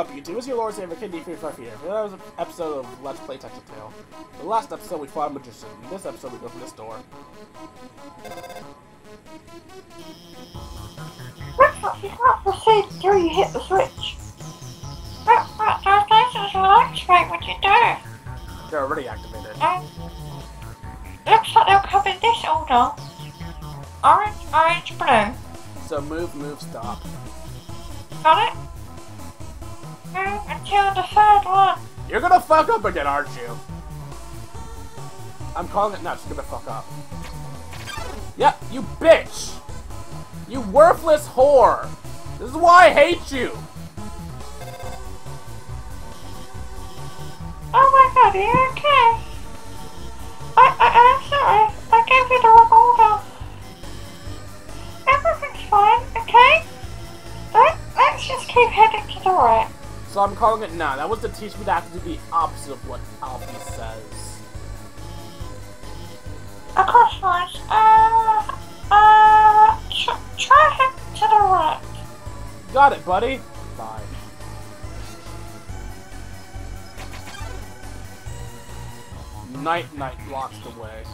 What's up, YouTube? It's your Lord Saver, KD35 here. That was an episode of Let's Play Undertale. The last episode, we fought a magician. In this episode, we go for this door. Breakfast, you can't proceed until you hit the switch. But, but those lasers will activate when you do. They're already activated. Um, looks like they'll come in this order. Orange, orange, blue. So move, move, stop. Got it? Hmm, Move until the third one. You're gonna fuck up again, aren't you? I'm calling it nuts. You're gonna fuck up. Yep, you bitch! You worthless whore! This is why I hate you! Oh my god, are you okay? I, I, I'm sorry. I gave you the wrong order. Everything's fine, okay? Let, let's just keep heading to the right. So I'm calling it now. That was to teach me to to do the opposite of what Alphys says. Across lines. Uh, uh, tr try heading to the right. Got it, buddy. Bye. Knight Knight blocks the way.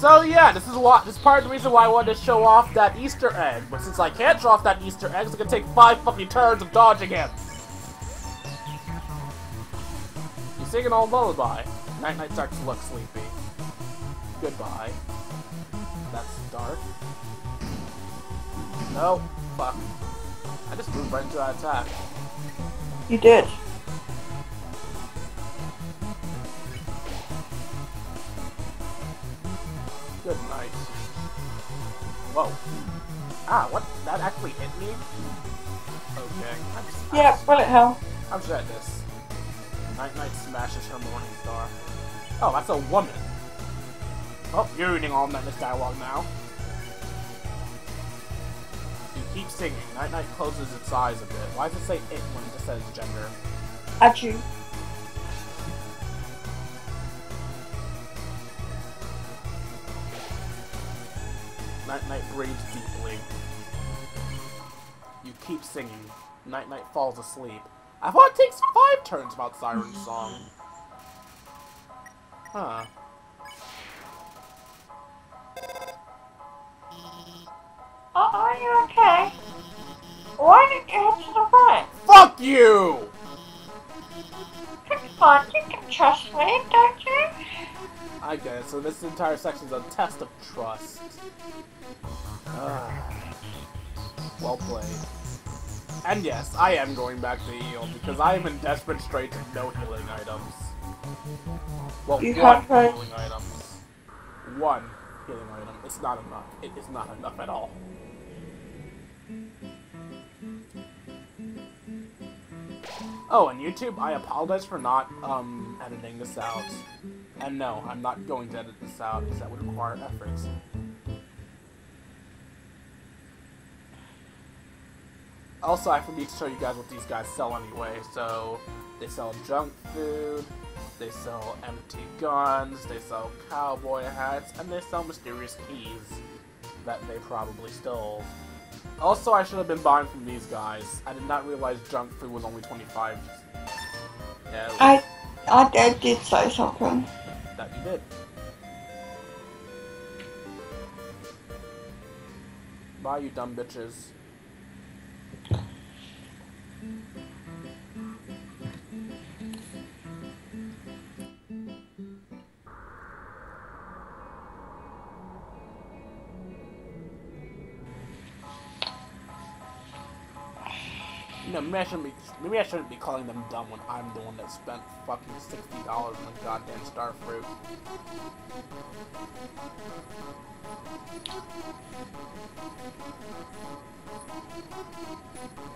So yeah, this is a lot. This is part of the reason why I wanted to show off that Easter egg. But since I can't show off that Easter egg, it's gonna take five fucking turns of dodging him. You sing an old lullaby. Knight Knight starts to look sleepy. Goodbye. That's dark. No, fuck. I just moved right into that attack. You did. Good night. Whoa. Ah, what? That actually hit me? Okay. I'm, Yeah, bullet hell. I'm just at this. Knight Knight smashes her morning star. Oh, that's a woman. Oh, you're reading all Knight's dialogue now. You keep singing. Knight Knight closes its eyes a bit. Why does it say it when it just says gender? At you. Knight Knight breathes deeply. You keep singing. Knight Knight falls asleep. I thought it takes five turns about Siren's song. Huh. Uh, are you okay? Why didn't you head to the right? Fuck you! Come on, you can trust me, don't you? I get it. So this entire section is a test of trust. Ah. well played. And yes, I am going back to heal because I am in desperate straits with no healing items. Well, You one healing items. One healing item. It's not enough. It is not enough at all. Oh, and YouTube, I apologize for not um editing this out. And no, I'm not going to edit this out because that would require efforts. Also, I have to show you guys what these guys sell anyway. So, they sell junk food, they sell empty guns, they sell cowboy hats, and they sell mysterious keys that they probably stole. Also, I should have been buying from these guys. I did not realize junk food was only 25. Yeah, I, I, I did say something. Did. Bye, you dumb bitches. You know, maybe I shouldn't be maybe I shouldn't be calling them dumb when I'm the one that spent fucking sixty dollars on a goddamn star fruit.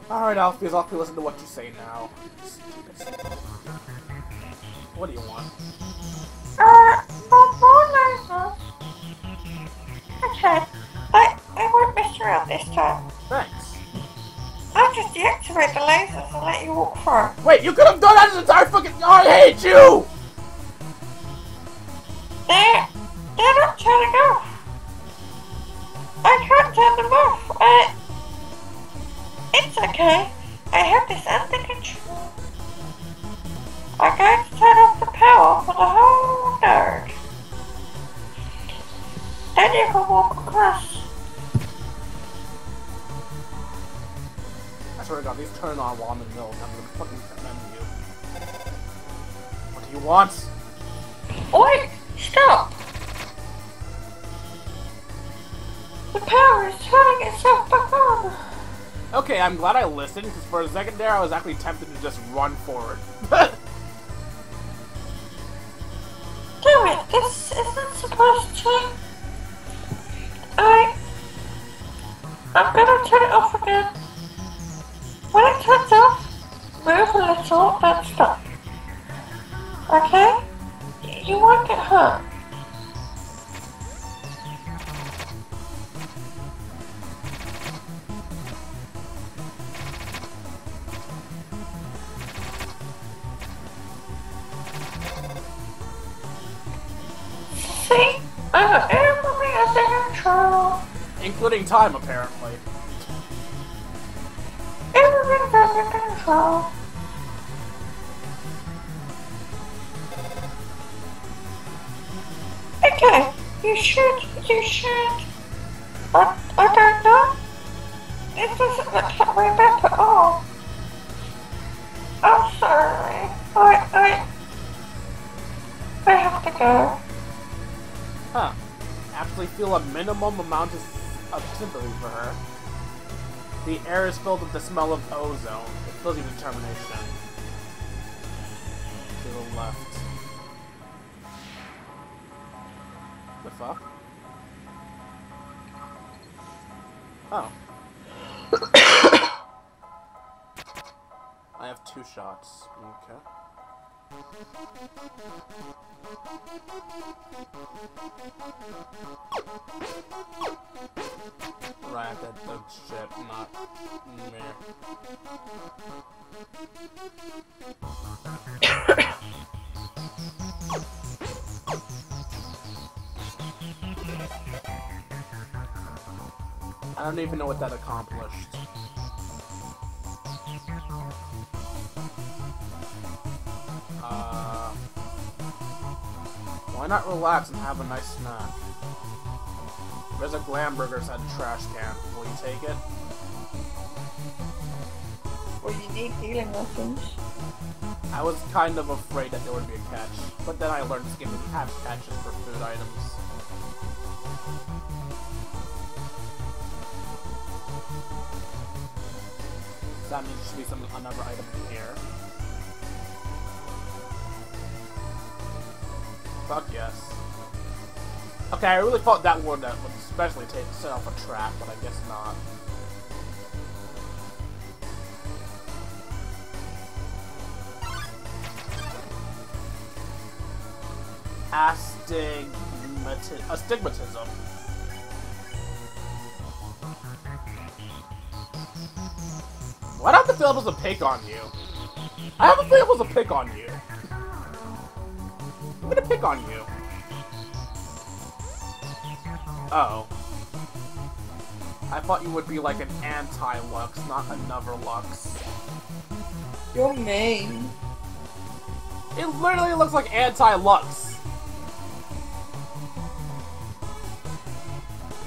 Alright, Alphys, Alphys, listen to what you say now. What do you want? Uh, more lasers. Okay, I, I won't mess around this time. Thanks. I'll just deactivate the lasers and let you walk through. Wait, you could have done that this entire fucking- oh, I hate you! They're, they're not turning off. I can't turn them off. Uh, it's okay. I have this under control. I'm going to turn off the power for the whole node. Then you can walk across. I swear to God, these turn on while I'm in the middle. I'm gonna fucking you. What do you want? Wait, stop! The power is turning itself back on. Okay, I'm glad I listened, because for a second there I was actually tempted to just run forward. Damn it, this isn't supposed to. I. I'm gonna turn it off again. When it cuts off, move a little, then stop. Okay? You won't get hurt. See? I got everything under control. Including time, apparently. Okay, you should, you should. I, I don't know. This doesn't look like my map at all. I'm sorry. I, I, I have to go. Huh. Actually feel a minimum amount of, of sympathy for her. The air is filled with the smell of ozone. It fills you with determination. To the left. The fuck? Oh. I have two shots. Okay. Right, that, that shit, not me. I don't even know what that accomplished. Why not relax and have a nice snack? There's a Glamburgers at a trash can. Will you take it? Well, you need healing weapons. I was kind of afraid that there would be a catch, but then I learned this game doesn't have catches for food items. That means there should be some another item here. Fuck yes. Okay, I really thought that one that would especially take set off a trap, but I guess not. Astigmati- astigmatism. Why do I the it was a pick on you? I have a feeling it was a pick on you. Gonna pick on you. Oh. I thought you would be like an anti-Lux, not another Lux. You're mean. It literally looks like anti-Lux.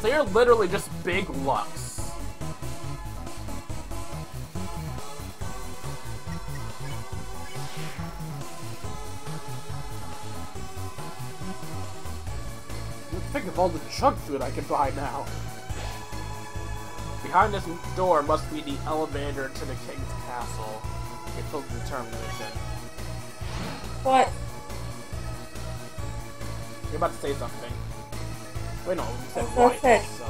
So you're literally just big Lux. Think of all the junk food I can buy now. Behind this door must be the elevator to the king's castle. It fills with determination. What? You're about to say something. Wait, no, you said I right, said. so...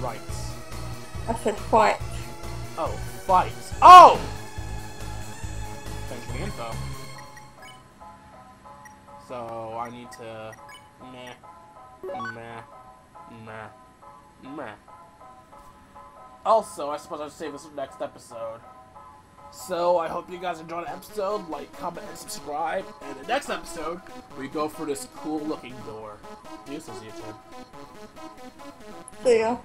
Right. I said fight. Oh, fight. Oh! Thanks for the info. So, I need to... Meh. Meh. Meh. Meh. Also, I suppose I'll save this for next episode. So, I hope you guys enjoyed the episode. Like, comment, and subscribe. And the next episode, we go for this cool looking door. Deuces, YouTube. See ya.